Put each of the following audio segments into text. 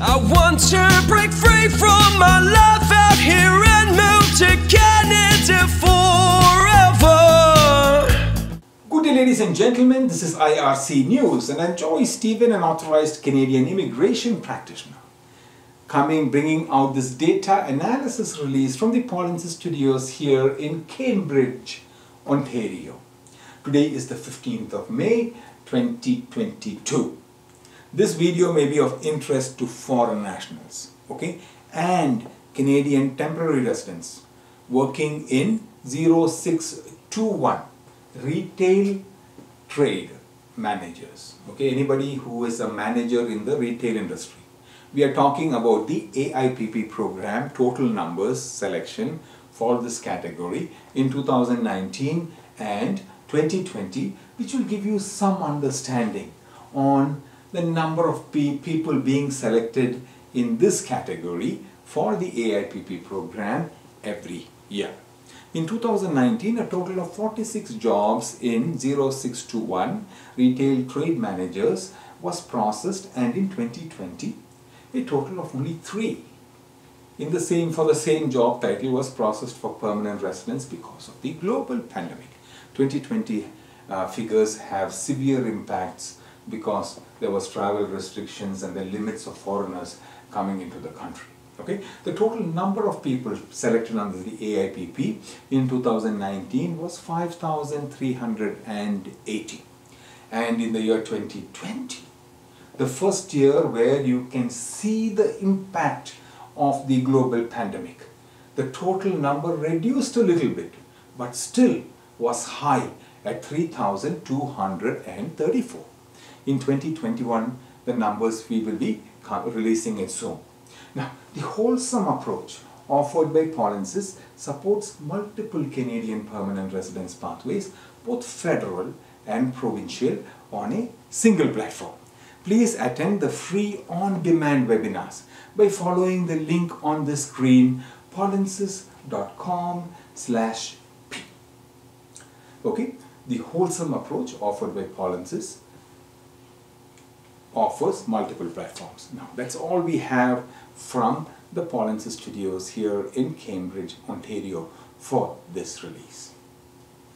I want to break free from my life out here and move to Canada forever. Good day, ladies and gentlemen. This is IRC News, and I'm Joy Stephen, an authorized Canadian immigration practitioner, coming bringing out this data analysis release from the Polinsys Studios here in Cambridge, Ontario. Today is the 15th of May, 2022. This video may be of interest to foreign nationals, okay, and Canadian temporary residents working in 0621 retail trade managers, okay, anybody who is a manager in the retail industry. We are talking about the AIPP program total numbers selection for this category in 2019 and 2020 which will give you some understanding on the number of people being selected in this category for the AIPP program every year. In 2019, a total of 46 jobs in 0621 retail trade managers was processed and in 2020, a total of only three in the same for the same job title was processed for permanent residents because of the global pandemic. 2020 uh, figures have severe impacts because there was travel restrictions and the limits of foreigners coming into the country. Okay, the total number of people selected under the AIPP in 2019 was 5,380, and in the year 2020, the first year where you can see the impact of the global pandemic, the total number reduced a little bit, but still was high at 3,234. In 2021, the numbers we will be releasing it soon. Now, the wholesome approach offered by Polinsys supports multiple Canadian permanent residence pathways, both federal and provincial, on a single platform. Please attend the free on-demand webinars by following the link on the screen polinsys.com slash p. Okay, the wholesome approach offered by Polinsys offers multiple platforms. Now, that's all we have from the Polinsys Studios here in Cambridge, Ontario for this release.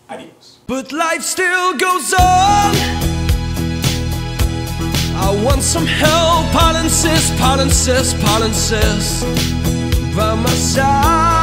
Adios. But life still goes on. I want some help, Polinsys, Polinsys, Polinsys by my side.